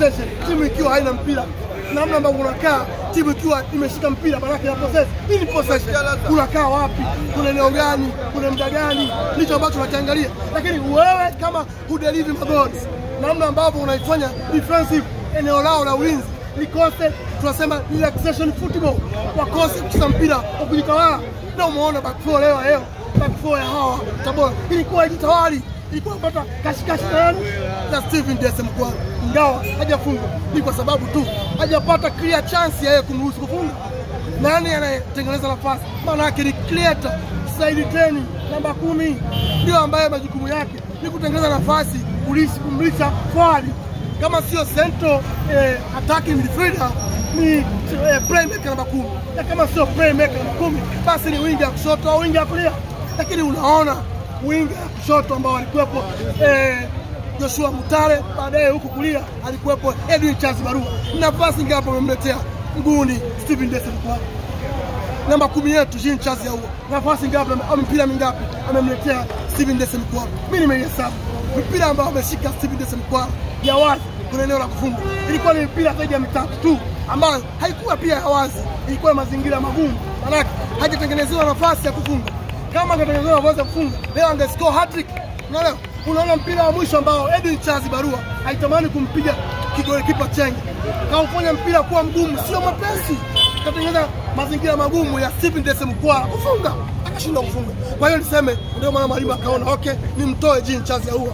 possession, timu ikiwa haina mpira, namna ambavyo unakaa timu ikiwa imeshika mpira, maanake ya possession. Hii ni possession. Unakaa wapi? Kuna eneo gani? Kuna muda gani? Ndicho ambacho unakiangalia, lakini wewe kama hudelivi magoli, namna ambavyo unaifanya defensive eneo lao la ulinzi likose, tunasema relaxation football, wakose kucheza mpira wa kujitawala. Na umeona back four leo leo back four ya hawa Tabora ilikuwa ijitawali, ilikuwa pata kashikashi tayari na Steven Dese Mkwala, ingawa hajafunga ni kwa sababu tu hajapata clear chance ya yeye kumruhusu kufunga. Nani anayetengeneza nafasi? Maana yake ni creator Saidi Teni namba kumi ndio ambaye majukumu yake ni kutengeneza nafasi kulisi kumlisha fali kama sio central eh, attacking midfielder ni eh, playmaker namba kumi, na kama sio playmaker namba kumi basi ni winga ya kushoto au winga ya kulia. Lakini unaona winga ya kushoto ambao walikuwepo eh, Joshua Mutale, baadaye huku kulia alikuwepo Edwin Charles Barua. Nafasi ngapi amemletea nguni Steven Dese kwa namba kumi yetu Jean Charles Ahoua, nafasi ngapi au mipira mingapi amemletea Steven Dese kwa? Mimi nimehesabu mipira ambayo ameshika Steven Dese kwa ya wazi kwenye eneo la kufunga ilikuwa ni mipira zaidi ya mitatu tu, ambayo haikuwa pia ya wazi, ilikuwa mazingira magumu, manake hajatengenezewa nafasi ya kufunga. Kama angetengenezewa nafasi ya kufunga leo angescore hat-trick. Unaelewa? Unaona mpira wa mwisho ambao Edwin Charles Barua haitamani kumpiga kigolikipa Chenge, kaufanya mpira kuwa mgumu, sio mwepesi, katengeneza mazingira magumu ya Stephen Dese Mkwala. Kufunga, akashindwa kufunga. Kwa hiyo niseme, ndio maana mwalimu akaona okay, nimtoe Jean Charles Ahoua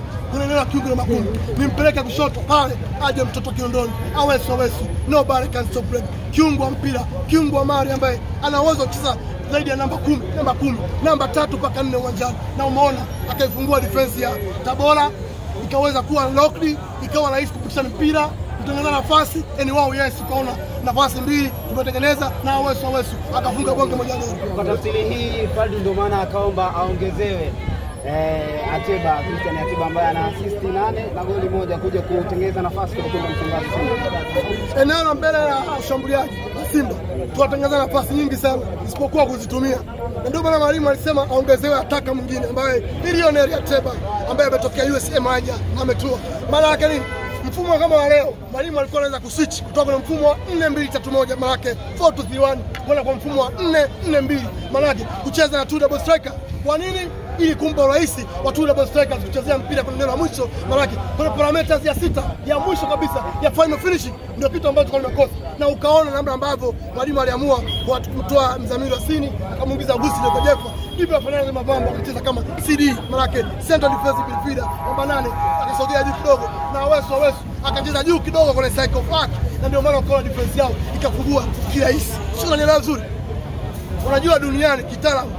la kiungo na magumu, nimpeleke kushoto pale, aje mtoto Kinondoni. Awesu awesu, nobody can stop kiungo wa mpira, kiungo wa mari ambaye ana uwezo kucheza zaidi ya namba kumi, namba kumi, namba tatu mpaka nne uwanjani, na umeona akaifungua defense ya Tabora ikaweza kuwa locked, ikawa rahisi kupitisha mpira kutengeneza nafasi. Yani wao yes, ukaona nafasi mbili tumetengeneza na awesu awesu akafunga bonge moja. Kwa tafsiri hii Fadlu ndio maana akaomba aongezewe eh, Ateba Christian Ateba ambaye ana assist nane na goli moja kuja kutengeneza nafasi kwa kwenda mchungaji Simba. eneo la mbele la shambuliaji Simba tuwatengeneza nafasi nyingi sana isipokuwa kuzitumia, na ndio maana mwalimu alisema aongezewe ataka mwingine ambaye Lionel ya Teba ambaye ametokea USM aja na ametua. Maana yake nini? Mfumo kama wa leo mwalimu alikuwa anaweza kuswitch kutoka kwenye mfumo wa 4 2 3 1 maana yake 4 2 3 1 kwenda kwa mfumo wa 4 4 2 maana yake kucheza na two double striker. Kwa nini? Ili kumpa urahisi wa two strikers kuchezea mpira kwenye eneo la mwisho, maanake kwenye parameters ya sita ya mwisho kabisa ya final finishing ndio kitu ambacho kwa tumekosa, na ukaona namna ambavyo mwalimu aliamua kutoa mdhamini wa Sini akamuingiza Gusi hivi ndivyo Fernando mabamba akacheza kama CD, maanake central defensive midfielder namba nane, akasogea juu kidogo na Wesu Wesu akacheza juu kidogo kwenye cycle back, na ndio maana ukaona defense yao ikafungua kirahisi. Sio, unanielewa vizuri? Unajua duniani kitaalamu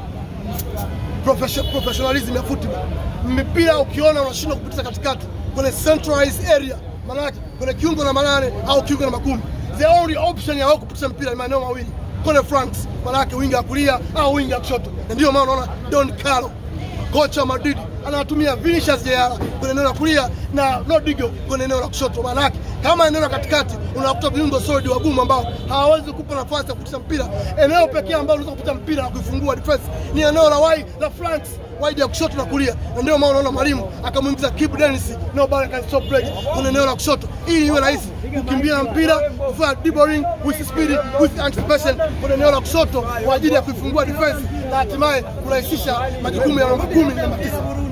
professionalism ya football. Mpira ukiona unashindwa kupitisha katikati kwenye centralized area, maana kwenye kiungo na manane au kiungo na makumi, the only option ya wao kupitisha mpira ni maeneo mawili, kwenye flanks, maana yake winga kulia au winga kushoto, na ndio maana unaona Don Carlo kocha Madrid anatumia Vinicius Jr kwenye eneo la kulia na Rodrigo kwenye eneo la kushoto. Maana kama eneo la katikati unakuta viungo solid wagumu ambao hawawezi kupa nafasi ya kupitisha mpira. Eneo pekee ambalo unaweza kupita mpira na kuifungua defense ni eneo la wide la flanks wide ya kushoto na kulia, na ndio maana unaona mwalimu akamwingiza Kibu Dennis nobody can stop break kwenye eneo la kushoto ili iwe rahisi kukimbia na mpira, kufanya dribbling with speed with anticipation kwenye eneo la kushoto kwa ajili ya kuifungua defense na hatimaye kurahisisha majukumu ya namba kumi na namba tisa.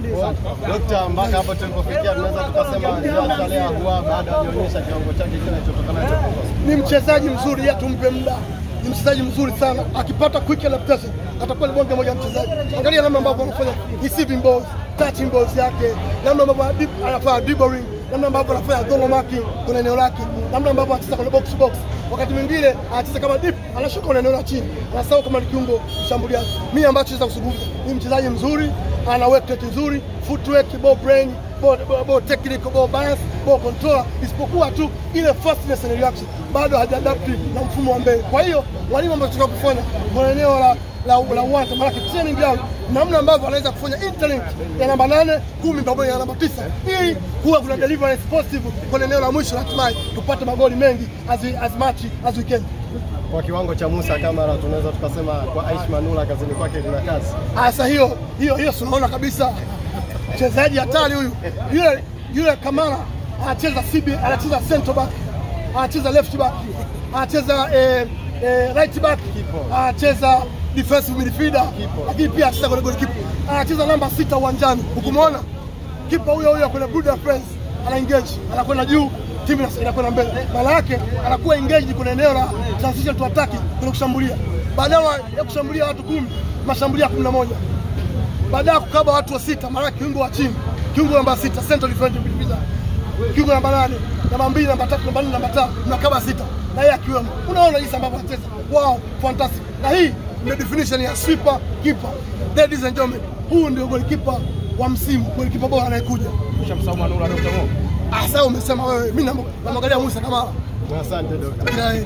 Dokta, mpaka hapo tulipofikia tunaweza tukasema Ahoua ya kuonyesha kiwango chake kinachotokana na ni mchezaji mzuri, yeye tumpe muda. Ni mchezaji mzuri sana, akipata quick adaptation atakuwa ni bonge moja mchezaji. Angalia namna ambavyo anafanya. Receiving balls, touching balls yake, namna ambavyo anafanya dribbling, namna ambavyo anafanya goal maki kwenye eneo lake, namna ambavyo anacheza kwenye box box. Wakati mwingine anacheza kama deep, anashuka kwenye eneo la chini, anasahau kama ni kiungo mshambuliaji. Mimi ambacho naweza kuzungumza, ni mchezaji mzuri, ana work rate nzuri, footwork, ball brain, ball, ball, ball technical, ball balance, ball control, isipokuwa tu ile fastness and reaction bado hajaadapti na mfumo wa mbele. Kwa hiyo walimu ambao tunataka kufanya kwenye eneo la la, la uwanja maana training ground, namna ambavyo anaweza kufanya internet ya namba nane kumi pamoja na namba tisa ili kuwa kuna deliverance positive kwenye eneo la mwisho, hatimaye tupate magoli mengi as, as much as we can. Kwa kiwango cha Musa Kamara tunaweza tukasema kwa Aish Manula kazini kwake lina kazi. Sasa hiyo hiyo hiyo, tunaona kabisa mchezaji hatari huyu. Yule yule Kamara anacheza CB, anacheza central back, anacheza left back, anacheza eh, eh, right back, anacheza defensive midfielder, lakini pia anacheza kwenye goalkeeper, anacheza namba sita uwanjani. Ukumwona kipa huyo huyo kwenye Blue Friends. Ana engage, anakwenda juu, timu inakwenda mbele. Maana yake anakuwa engaged kwenye eneo la transition to attack, kwenye kushambulia. Badala ya kushambulia watu kumi, mashambulia kumi na moja. Baada ya kukaba watu wa sita, maana kiungo wa chini, kiungo namba sita, central defensive midfielder, kiungo namba nane, namba mbili, namba tatu, namba nne, namba tano, mnakaba sita, na yeye akiwemo. Unaona jinsi ambavyo anacheza, wow, fantastic. Na hii ndio definition ya sweeper keeper. Ladies and gentlemen, huu ndio goalkeeper wa msimu, goalkeeper bora anayekuja. Ushamsahau Manula Dr. Mo. Ah, sasa umesema wewe, mimi nam- namwangalia Musa Kamara. Asante Dr. Kila heri.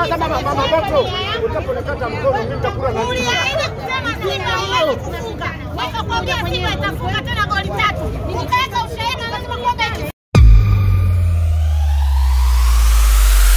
Sasa mama mama Boko, utakapokata mkono mimi nitakula na nini? Wakakwambia Simba itafunga tena goli tatu. Nikaweka ushahidi lazima kwamba